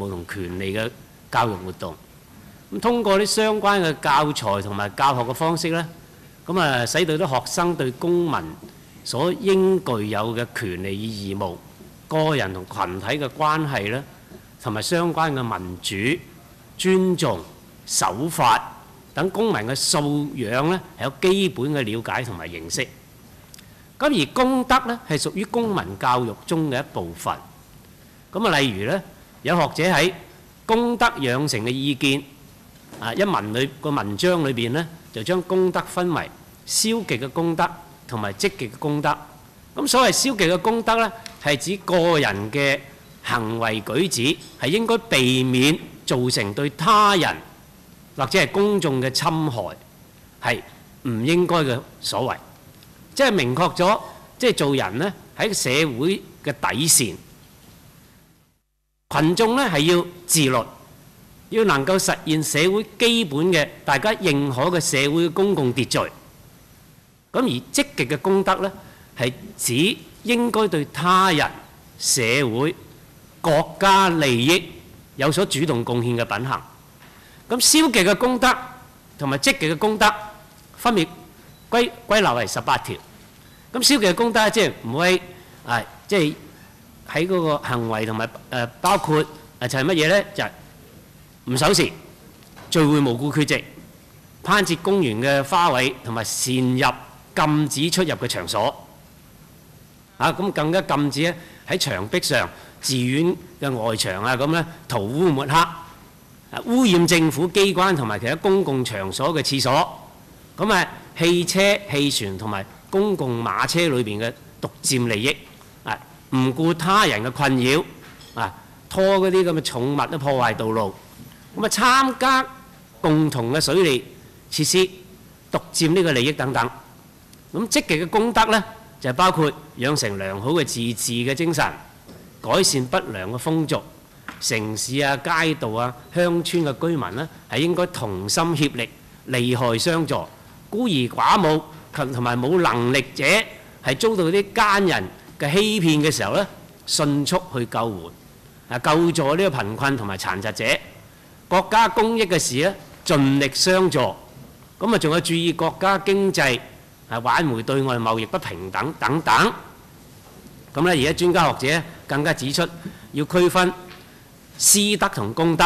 務同權利嘅教育活動。咁通過啲相關嘅教材同埋教學嘅方式呢，咁啊使到啲學生對公民所應具有嘅權利與義務、個人同群體嘅關係呢，同埋相關嘅民主、尊重、守法等公民嘅素養呢，係有基本嘅了解同埋認識。咁而公德呢，係屬於公民教育中嘅一部分。咁啊，例如呢，有學者喺公德養成嘅意見啊一文裏個文章裏邊呢，就將公德分為消極嘅公德同埋積極嘅公德。咁所謂消極嘅公德呢，係指個人嘅行為舉止係應該避免造成對他人或者係公眾嘅侵害，係唔應該嘅所為。即係明確咗，即係做人呢喺社會嘅底線。群眾呢係要自律，要能夠實現社會基本嘅大家認可嘅社會公共秩序。咁而積極嘅公德呢，係指應該對他人、社會、國家利益有所主動貢獻嘅品行。咁消極嘅公德同埋積極嘅公德分別歸歸納為十八條。咁消極嘅公德即係唔會啊，即係喺嗰個行為同埋誒包括誒就係乜嘢咧？就係唔守時、聚會無故缺席、攀折公園嘅花卉同埋擅入禁止出入嘅場所。啊，咁更加禁止咧喺牆壁上、寺院嘅外牆啊咁咧塗污抹黑，污染政府機關同埋其他公共場所嘅廁所。咁啊，汽車、汽船同埋公共馬車裏邊嘅獨佔利益，唔顧他人嘅困擾，啊拖嗰啲咁嘅重物都破壞道路，咁啊參加共同嘅水利設施，獨佔呢個利益等等。咁積極嘅功德呢，就包括養成良好嘅自治嘅精神，改善不良嘅風俗，城市啊、街道啊、鄉村嘅居民呢，係應該同心協力、利害相助，孤兒寡母。同埋冇能力者係遭到啲奸人嘅欺騙嘅時候呢，迅速去救援，啊救助呢個貧困同埋殘疾者，國家公益嘅事呢，盡力相助。咁啊，仲有注意國家經濟，係挽回對外貿易不平等等等。咁呢，而家專家學者更加指出，要區分私德同公德，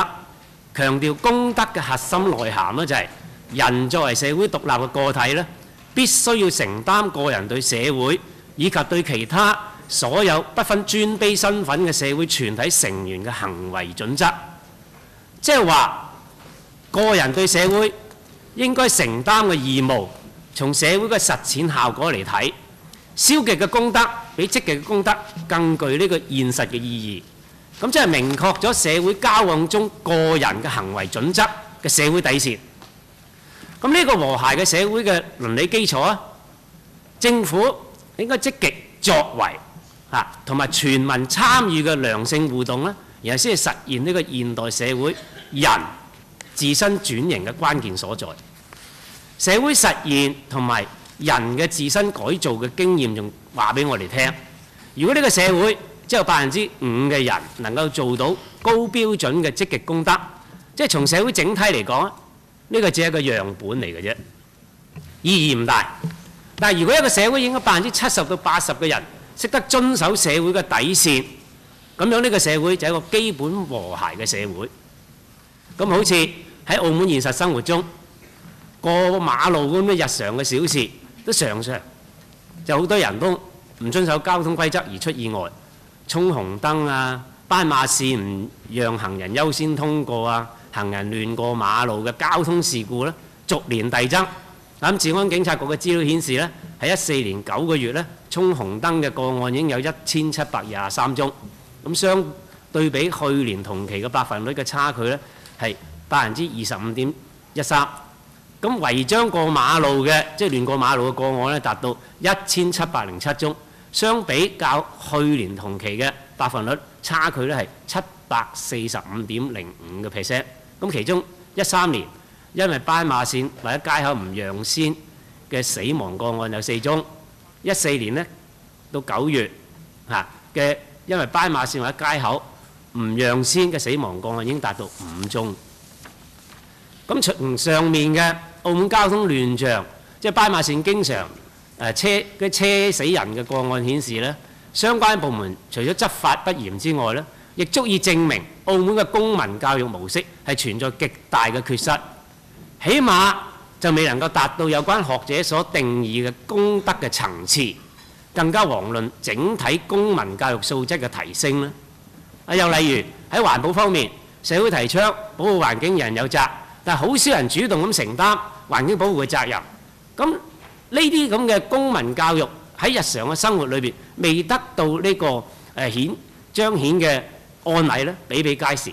強調公德嘅核心內涵呢，就係人作為社會獨立嘅個體呢。必須要承擔個人對社會以及對其他所有不分尊卑身份嘅社會全體成員嘅行為準則，即係話個人對社會應該承擔嘅義務，從社會嘅實踐效果嚟睇，消極嘅公德比積極嘅公德更具呢個現實嘅意義。咁即係明確咗社會交往中個人嘅行為準則嘅社會底線。咁呢個和諧嘅社會嘅倫理基礎啊，政府應該積極作為嚇，同埋全民參與嘅良性互動咧，然後先係實現呢個現代社會人自身轉型嘅關鍵所在。社會實現同埋人嘅自身改造嘅經驗，仲話俾我哋聽。如果呢個社會只有百分之五嘅人能夠做到高標準嘅積極公德，即係從社會整體嚟講。呢個只係一個樣本嚟嘅啫，意義唔大。但係如果一個社會應該百分之七十到八十嘅人識得遵守社會嘅底線，咁樣呢個社會就係一個基本和諧嘅社會。咁好似喺澳門現實生活中，過馬路咁嘅日常嘅小事都常常，就好多人都唔遵守交通規則而出意外，衝紅燈啊，斑馬線唔讓行人優先通過啊。行人亂過馬路嘅交通事故咧，逐年遞增。咁治安警察局嘅資料顯示咧，喺一四年九個月咧，衝紅燈嘅個案已經有一千七百廿三宗。咁相對比去年同期嘅百分率嘅差距咧，係百分之二十五點一三。咁違章過馬路嘅，即係亂過馬路嘅個案咧，達到一千七百零七宗。相比較去年同期嘅百分率差距咧，係七百四十五點零五嘅 percent。咁其中一三年因為斑馬線或者街口唔讓先嘅死亡個案有四宗，一四年呢到九月嚇嘅因為斑馬線或者街口唔讓先嘅死亡個案已經達到五宗。咁從上面嘅澳門交通亂象，即係斑馬線經常誒車嘅車死人嘅個案顯示呢，相關部門除咗執法不嚴之外呢，亦足以證明澳門嘅公民教育模式係存在極大嘅缺失，起碼就未能夠達到有關學者所定義嘅公德嘅層次，更加遑論整體公民教育素質嘅提升啦。啊，又例如喺環保方面，社會提倡保護環境人有責，但係好少人主動咁承擔環境保護嘅責任。咁呢啲咁嘅公民教育喺日常嘅生活裏邊，未得到呢個誒顯彰顯嘅案例咧，比比皆是。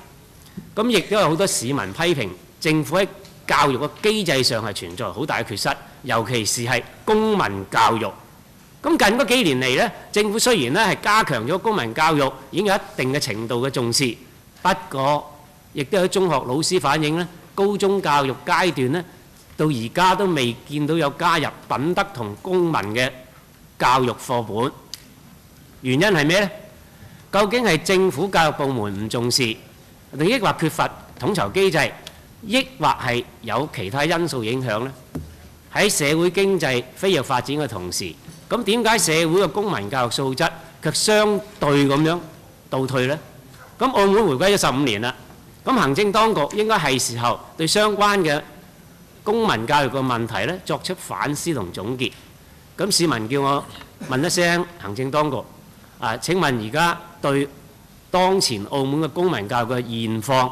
咁亦都有好多市民批評政府喺教育嘅機制上係存在好大嘅缺失，尤其是係公民教育。咁近嗰幾年嚟呢，政府雖然咧係加強咗公民教育，已經有一定嘅程度嘅重視，不過亦都有中學老師反映呢，高中教育階段呢，到而家都未見到有加入品德同公民嘅教育課本。原因係咩呢？究竟係政府教育部門唔重視，定抑或缺乏統籌機制，抑或係有其他因素影響呢？喺社會經濟飛躍發展嘅同時，咁點解社會嘅公民教育素質卻相對咁樣倒退呢？咁澳門回歸咗十五年啦，咁行政當局應該係時候對相關嘅公民教育嘅問題咧作出反思同總結。咁市民叫我問一聲行政當局啊，請問而家對當前澳門嘅公民教育嘅現況